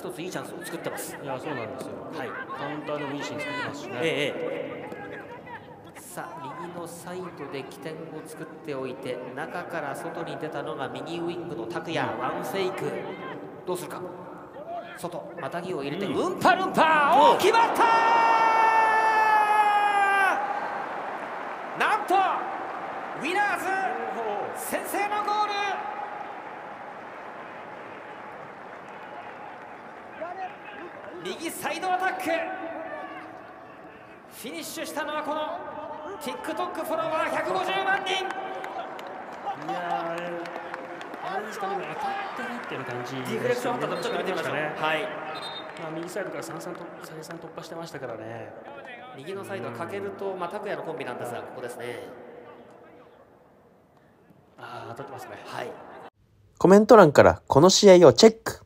一ついいチャンスを作ってます。いやそうなんですよ。はい。カウンターでもいいシーン作ってますしね、ええ。さあ右のサイドで起点を作っておいて中から外に出たのが右ウイングの拓也。ワンフェイク。どうするか？外またぎを入れて、うん、んぱるんぱ！お決まった！なんとウィナーズ先制のゴール右サイドアタック。フィニッシュしたのはこの TikTok フォロワー150万人。いやあれですかね当たって入ってる感じ、ね、ディフレクションあったのちょっと見てみましょう、ね、はい、まあ、右サイドから三三と再三突破してましたからね。右のサイドかけると、まあ、拓也のコンビなんですがここですね。ああ当たってますね。はい。コメント欄からこの試合をチェック